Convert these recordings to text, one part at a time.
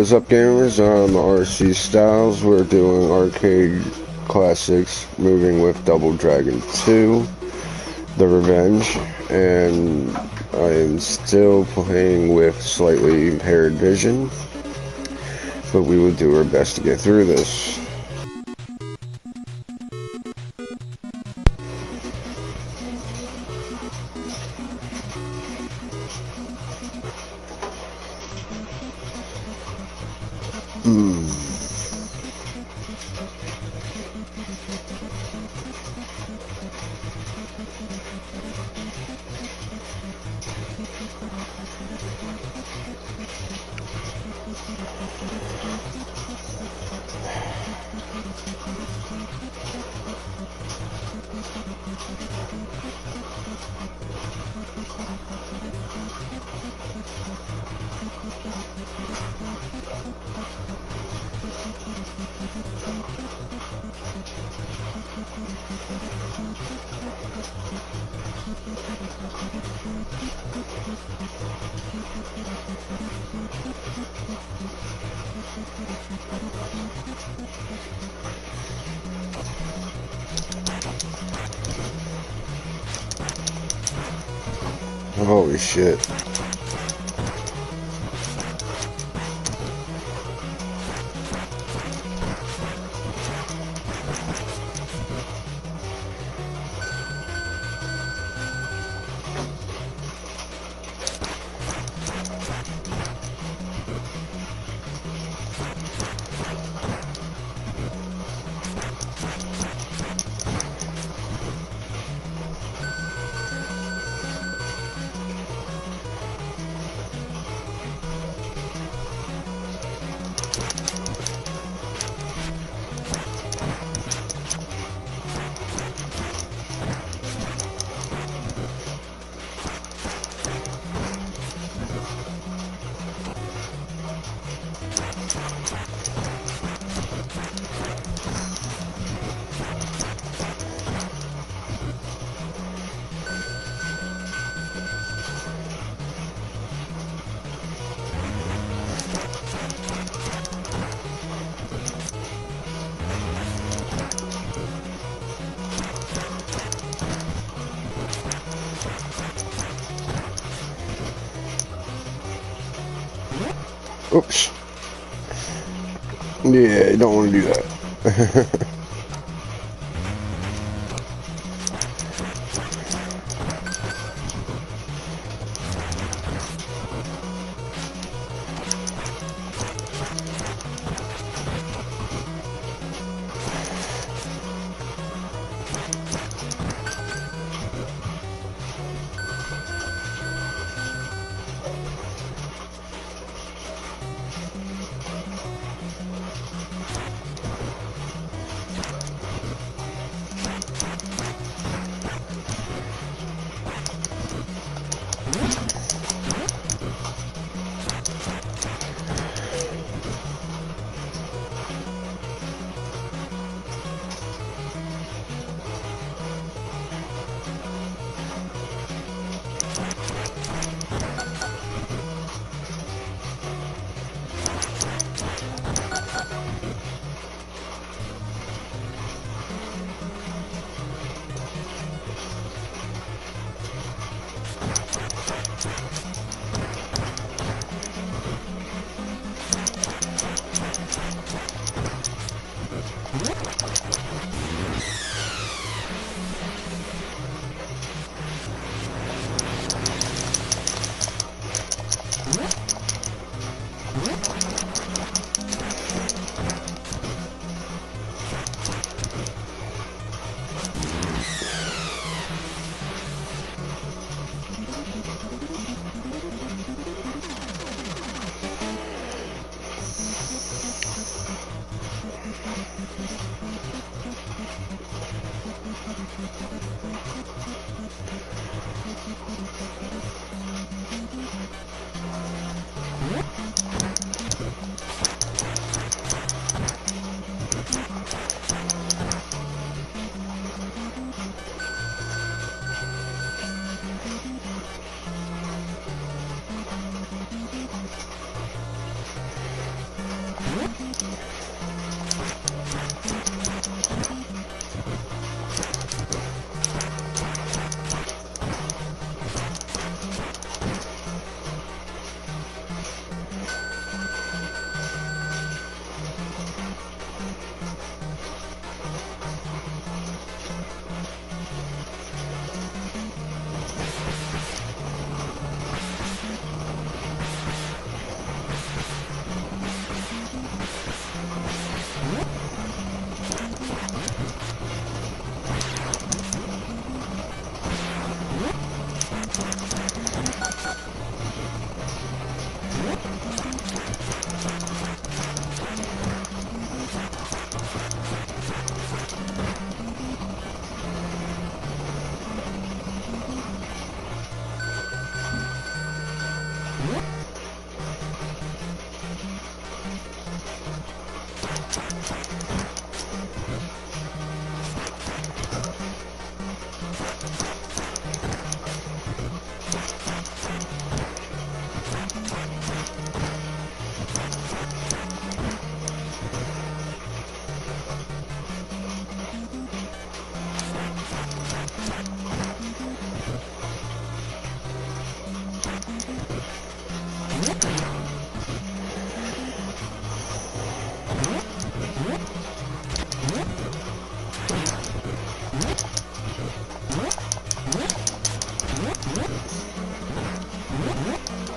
is up gamers, I'm RC Stylez, we're doing arcade classics, moving with Double Dragon 2, The Revenge, and I am still playing with slightly impaired vision, but we will do our best to get through this. Mm. Holy shit. Oops. Yeah, don't want to do that. What?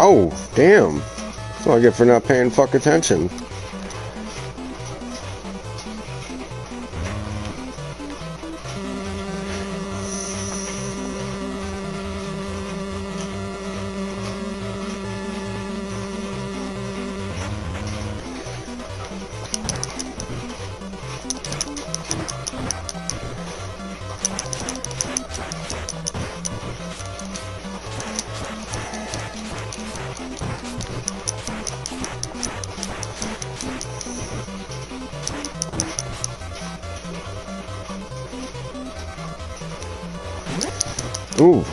Oh, damn. That's what I get for not paying fuck attention. Ooh.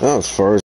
That was far